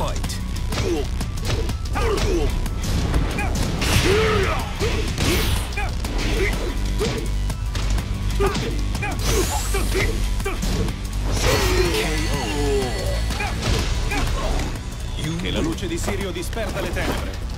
Fight. Che la luce di Sirio disperda le tenebre.